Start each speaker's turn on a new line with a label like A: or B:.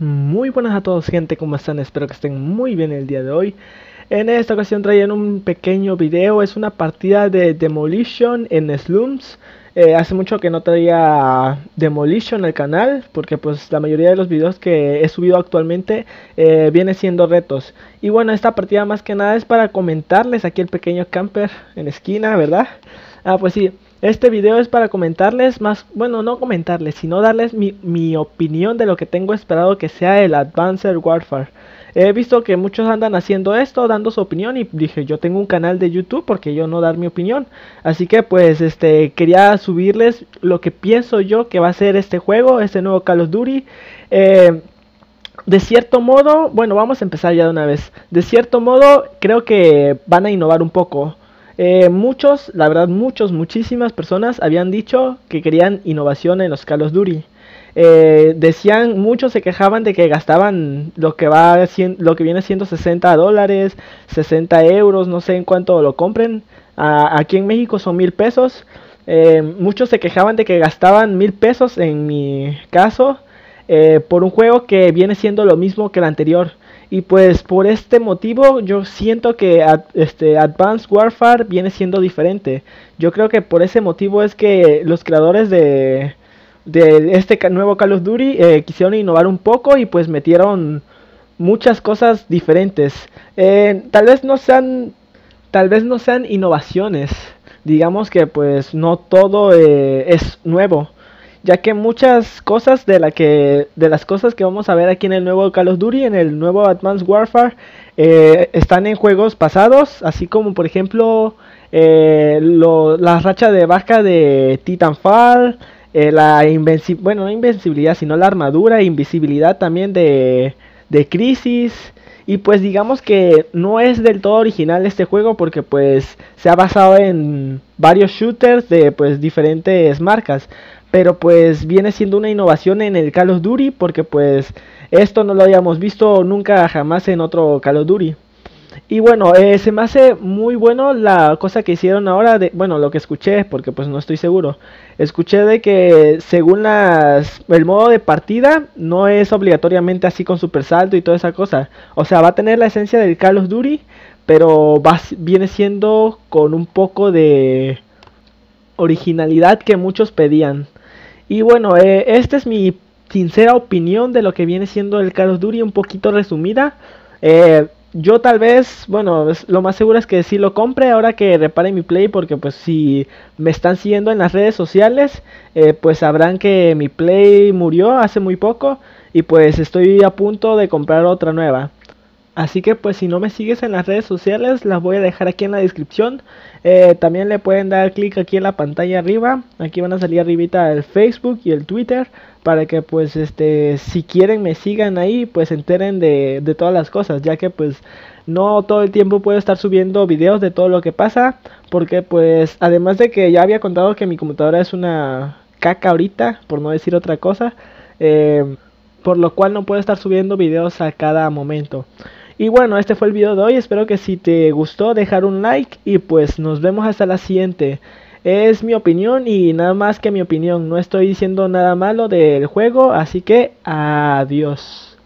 A: Muy buenas a todos gente, ¿cómo están? Espero que estén muy bien el día de hoy. En esta ocasión traían un pequeño video, es una partida de Demolition en Slums. Eh, hace mucho que no traía Demolition al canal, porque pues la mayoría de los videos que he subido actualmente eh, viene siendo retos. Y bueno, esta partida más que nada es para comentarles aquí el pequeño camper en esquina, ¿verdad? Ah, pues sí. Este video es para comentarles más, bueno, no comentarles, sino darles mi, opinión de lo que tengo esperado que sea el Advanced Warfare. He visto que muchos andan haciendo esto, dando su opinión y dije, yo tengo un canal de YouTube porque yo no dar mi opinión. Así que pues este quería subirles lo que pienso yo que va a ser este juego, este nuevo Call of Duty. Eh, de cierto modo, bueno, vamos a empezar ya de una vez. De cierto modo, creo que van a innovar un poco. Eh, muchos, la verdad, muchos, muchísimas personas habían dicho que querían innovación en los Call of Duty. Eh, decían, muchos se quejaban de que gastaban lo que va lo que viene siendo 60 dólares, 60 euros, no sé en cuánto lo compren. aquí en México son mil pesos. Eh, muchos se quejaban de que gastaban mil pesos en mi caso por un juego que viene siendo lo mismo que el anterior. Y pues por este motivo yo siento que este Advanced Warfare viene siendo diferente. Yo creo que por ese motivo es que los creadores de, de este nuevo Call of Duty eh, quisieron innovar un poco y pues metieron muchas cosas diferentes. Eh, tal vez no sean tal vez no sean innovaciones. Digamos que pues no todo eh, es nuevo ya que muchas cosas de la que de las cosas que vamos a ver aquí en el nuevo Call of Duty en el nuevo Advanced Warfare eh, están en juegos pasados así como por ejemplo eh, la racha de baja de Titanfall eh, la invencibilidad bueno no invencibilidad sino la armadura invisibilidad también de de crisis. Y pues digamos que no es del todo original este juego porque pues se ha basado en varios shooters de pues diferentes marcas pero pues viene siendo una innovación en el Call of Duty porque pues esto no lo habíamos visto nunca jamás en otro Call of Duty. Y bueno, eh, se me hace muy bueno la cosa que hicieron ahora, de, bueno, lo que escuché, porque pues no estoy seguro. Escuché de que según las, el modo de partida no es obligatoriamente así con super salto y toda esa cosa. O sea, va a tener la esencia del Call of Duty, pero va, viene siendo con un poco de originalidad que muchos pedían. Y bueno, eh, esta es mi sincera opinión de lo que viene siendo el Call of Duty, un poquito resumida. Eh, yo tal vez, bueno, lo más seguro es que sí lo compre ahora que repare mi play, porque pues si me están siguiendo en las redes sociales, eh, pues sabrán que mi play murió hace muy poco y pues estoy a punto de comprar otra nueva. Así que pues si no me sigues en las redes sociales las voy a dejar aquí en la descripción. Eh, también le pueden dar clic aquí en la pantalla arriba. Aquí van a salir arribita el Facebook y el Twitter. Para que pues este si quieren me sigan ahí pues se enteren de, de todas las cosas. Ya que pues no todo el tiempo puedo estar subiendo videos de todo lo que pasa. Porque pues además de que ya había contado que mi computadora es una caca ahorita. Por no decir otra cosa. Eh, por lo cual no puedo estar subiendo videos a cada momento. Y bueno, este fue el video de hoy. Espero que si te gustó dejar un like y pues nos vemos hasta la siguiente. Es mi opinión y nada más que mi opinión. No estoy diciendo nada malo del juego, así que adiós.